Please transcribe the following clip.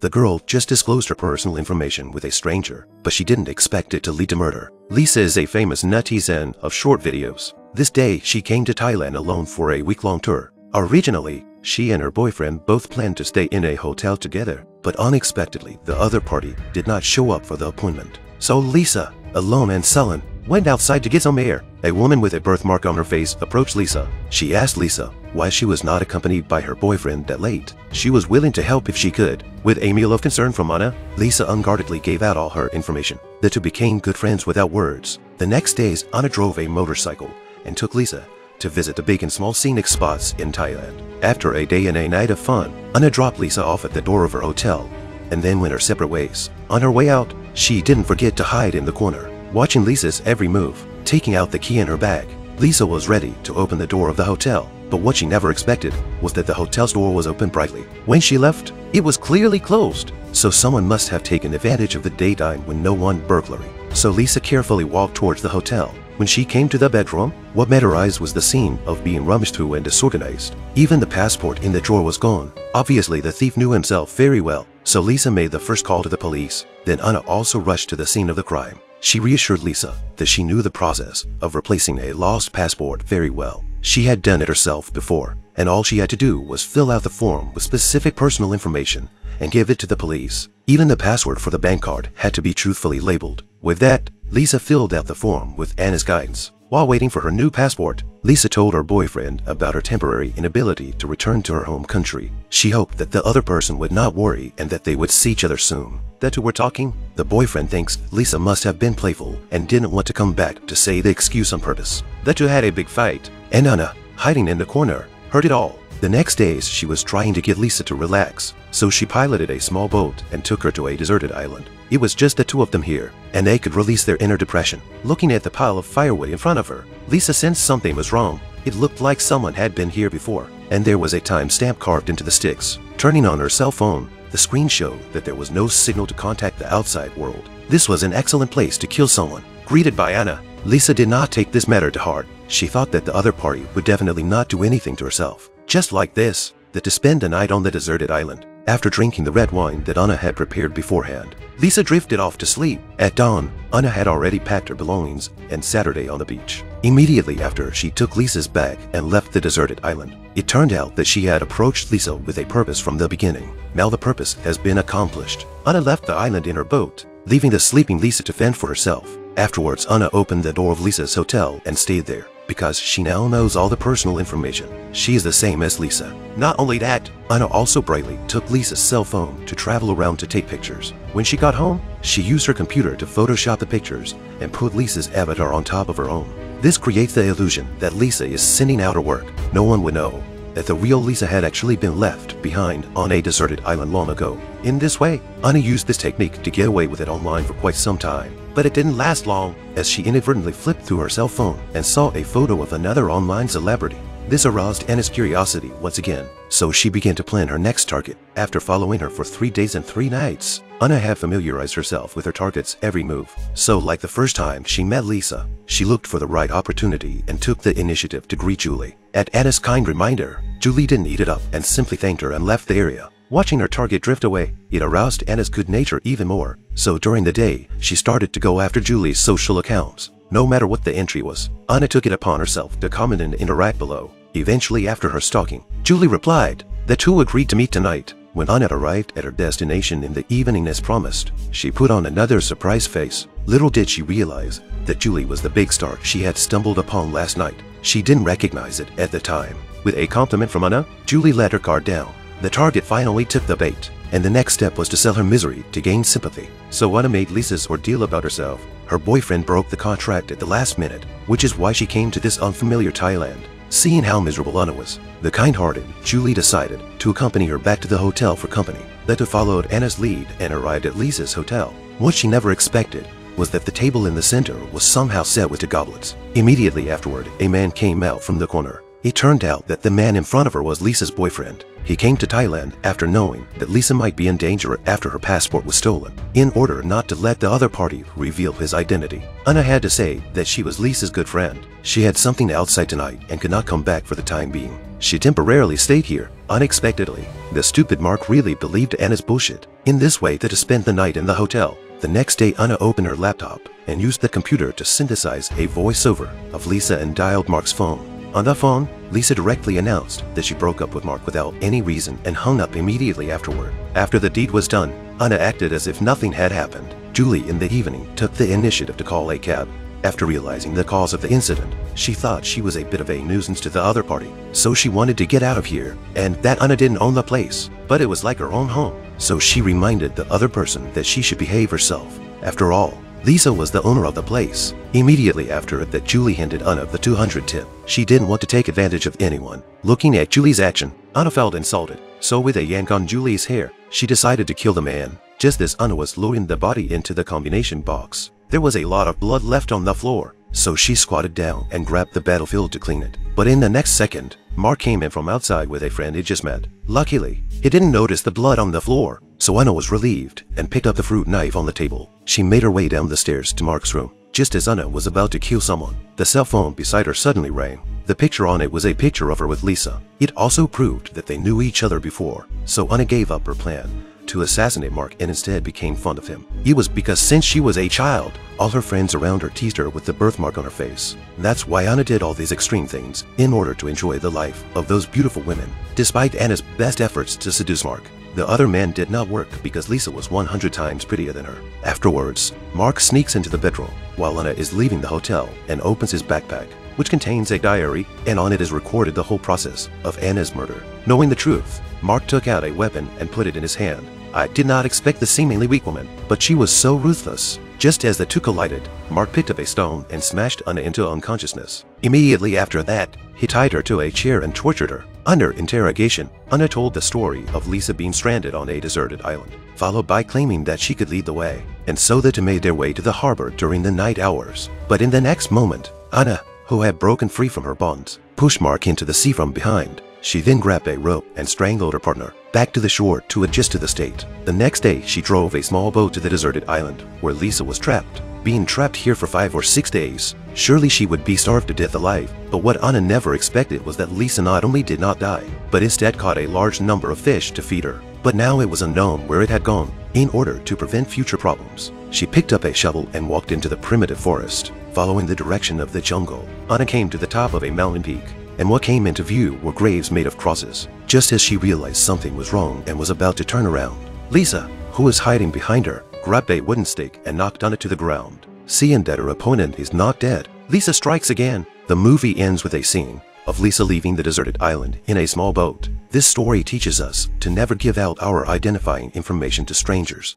The girl just disclosed her personal information with a stranger, but she didn't expect it to lead to murder. Lisa is a famous netizen of short videos. This day, she came to Thailand alone for a week-long tour. Originally, she and her boyfriend both planned to stay in a hotel together, but unexpectedly, the other party did not show up for the appointment. So Lisa, alone and sullen, went outside to get some air. A woman with a birthmark on her face approached Lisa. She asked Lisa why she was not accompanied by her boyfriend that late. She was willing to help if she could. With a meal of concern from Anna, Lisa unguardedly gave out all her information. The two became good friends without words. The next days, Anna drove a motorcycle and took Lisa to visit the big and small scenic spots in Thailand. After a day and a night of fun, Anna dropped Lisa off at the door of her hotel and then went her separate ways. On her way out, she didn't forget to hide in the corner, watching Lisa's every move. Taking out the key in her bag, Lisa was ready to open the door of the hotel, but what she never expected was that the hotel's door was open brightly. When she left, it was clearly closed, so someone must have taken advantage of the daytime when no one burglary. So Lisa carefully walked towards the hotel. When she came to the bedroom, what met her eyes was the scene of being rummaged through and disorganized. Even the passport in the drawer was gone. Obviously, the thief knew himself very well, so Lisa made the first call to the police. Then Anna also rushed to the scene of the crime. She reassured Lisa that she knew the process of replacing a lost passport very well. She had done it herself before, and all she had to do was fill out the form with specific personal information and give it to the police. Even the password for the bank card had to be truthfully labeled. With that, Lisa filled out the form with Anna's guidance. While waiting for her new passport, Lisa told her boyfriend about her temporary inability to return to her home country. She hoped that the other person would not worry and that they would see each other soon. That two were talking. The boyfriend thinks Lisa must have been playful and didn't want to come back to say the excuse on purpose. That two had a big fight, and Anna, hiding in the corner, heard it all. The next days, she was trying to get Lisa to relax, so she piloted a small boat and took her to a deserted island. It was just the two of them here, and they could release their inner depression. Looking at the pile of firewood in front of her, Lisa sensed something was wrong. It looked like someone had been here before, and there was a time stamp carved into the sticks. Turning on her cell phone, the screen showed that there was no signal to contact the outside world. This was an excellent place to kill someone. Greeted by Anna, Lisa did not take this matter to heart. She thought that the other party would definitely not do anything to herself. Just like this, that to spend a night on the deserted island. After drinking the red wine that Anna had prepared beforehand, Lisa drifted off to sleep. At dawn, Anna had already packed her belongings and Saturday on the beach. Immediately after, she took Lisa's bag and left the deserted island. It turned out that she had approached Lisa with a purpose from the beginning. Now the purpose has been accomplished. Anna left the island in her boat, leaving the sleeping Lisa to fend for herself. Afterwards, Anna opened the door of Lisa's hotel and stayed there because she now knows all the personal information. She is the same as Lisa. Not only that, Anna also brightly took Lisa's cell phone to travel around to take pictures. When she got home, she used her computer to Photoshop the pictures and put Lisa's avatar on top of her own. This creates the illusion that Lisa is sending out her work. No one would know that the real Lisa had actually been left behind on a deserted island long ago. In this way, Anna used this technique to get away with it online for quite some time. But it didn't last long, as she inadvertently flipped through her cell phone and saw a photo of another online celebrity. This aroused Anna's curiosity once again, so she began to plan her next target. After following her for three days and three nights, Anna had familiarized herself with her target's every move. So like the first time she met Lisa, she looked for the right opportunity and took the initiative to greet Julie. At Anna's kind reminder, Julie didn't eat it up and simply thanked her and left the area. Watching her target drift away, it aroused Anna's good nature even more. So during the day, she started to go after Julie's social accounts. No matter what the entry was, Anna took it upon herself to comment and interact below. Eventually, after her stalking, Julie replied, The two agreed to meet tonight. When Anna arrived at her destination in the evening as promised, she put on another surprise face. Little did she realize that Julie was the big star she had stumbled upon last night. She didn't recognize it at the time. With a compliment from Anna, Julie let her guard down. The target finally took the bait, and the next step was to sell her misery to gain sympathy. So Anna made Lisa's ordeal about herself. Her boyfriend broke the contract at the last minute, which is why she came to this unfamiliar Thailand. Seeing how miserable Anna was, the kind-hearted Julie decided to accompany her back to the hotel for company. Leto followed Anna's lead and arrived at Lisa's hotel. What she never expected was that the table in the center was somehow set with two goblets. Immediately afterward, a man came out from the corner. It turned out that the man in front of her was Lisa's boyfriend. He came to Thailand after knowing that Lisa might be in danger after her passport was stolen, in order not to let the other party reveal his identity. Anna had to say that she was Lisa's good friend. She had something outside tonight and could not come back for the time being. She temporarily stayed here, unexpectedly. The stupid Mark really believed Anna's bullshit. In this way, they to spend the night in the hotel. The next day, Anna opened her laptop and used the computer to synthesize a voiceover of Lisa and dialed Mark's phone. On the phone, Lisa directly announced that she broke up with Mark without any reason and hung up immediately afterward. After the deed was done, Anna acted as if nothing had happened. Julie, in the evening, took the initiative to call a cab. After realizing the cause of the incident, she thought she was a bit of a nuisance to the other party, so she wanted to get out of here, and that Anna didn't own the place, but it was like her own home. So she reminded the other person that she should behave herself. After all, Lisa was the owner of the place. Immediately after that Julie handed Anna the 200 tip. She didn't want to take advantage of anyone. Looking at Julie's action, Anna felt insulted. So with a yank on Julie's hair, she decided to kill the man. Just as Anna was lowering the body into the combination box, there was a lot of blood left on the floor, so she squatted down and grabbed the battlefield to clean it. But in the next second, Mark came in from outside with a friend he just met. Luckily, he didn't notice the blood on the floor, so Anna was relieved and picked up the fruit knife on the table. She made her way down the stairs to Mark's room. Just as Anna was about to kill someone, the cell phone beside her suddenly rang. The picture on it was a picture of her with Lisa. It also proved that they knew each other before, so Anna gave up her plan to assassinate Mark and instead became fond of him. It was because since she was a child, all her friends around her teased her with the birthmark on her face. That's why Anna did all these extreme things in order to enjoy the life of those beautiful women. Despite Anna's best efforts to seduce Mark, the other man did not work because Lisa was 100 times prettier than her. Afterwards, Mark sneaks into the bedroom while Anna is leaving the hotel and opens his backpack, which contains a diary and on it is recorded the whole process of Anna's murder. Knowing the truth, Mark took out a weapon and put it in his hand I did not expect the seemingly weak woman, but she was so ruthless. Just as the two collided, Mark picked up a stone and smashed Anna into unconsciousness. Immediately after that, he tied her to a chair and tortured her. Under interrogation, Anna told the story of Lisa being stranded on a deserted island, followed by claiming that she could lead the way, and so the two made their way to the harbor during the night hours. But in the next moment, Anna, who had broken free from her bonds, pushed Mark into the sea from behind. She then grabbed a rope and strangled her partner, back to the shore to adjust to the state. The next day, she drove a small boat to the deserted island, where Lisa was trapped. Being trapped here for five or six days, surely she would be starved to death alive. But what Anna never expected was that Lisa not only did not die, but instead caught a large number of fish to feed her. But now it was unknown where it had gone. In order to prevent future problems, she picked up a shovel and walked into the primitive forest. Following the direction of the jungle, Anna came to the top of a mountain peak and what came into view were graves made of crosses. Just as she realized something was wrong and was about to turn around, Lisa, who was hiding behind her, grabbed a wooden stake and knocked on it to the ground. Seeing that her opponent is not dead, Lisa strikes again. The movie ends with a scene of Lisa leaving the deserted island in a small boat. This story teaches us to never give out our identifying information to strangers.